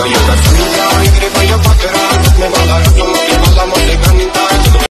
So You're the